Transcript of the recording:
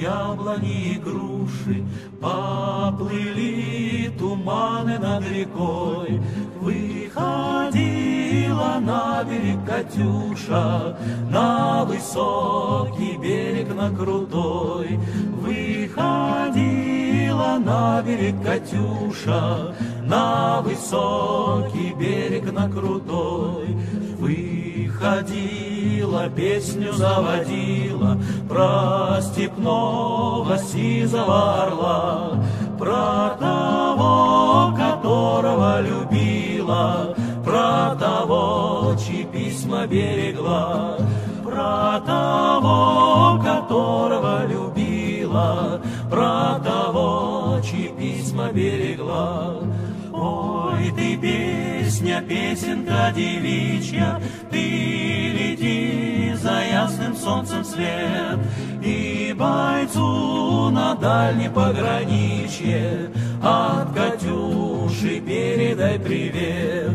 яблони и груши, Поплыли туманы над рекой. Выходила на берег Катюша, На высокий берег, на крутой. Выходила на берег Катюша, На высокий берег, на крутой. Выходила, песню заводила Про степного сизого орла, Про того, которого любила, Про того, чьи письма берегла, Про того, которого любила, Про того, чьи письма берегла. Ой, ты песня, песенка девичья, Ты лети за ясным солнцем след, И бойцу на дальнем пограничье От Катюши передай привет.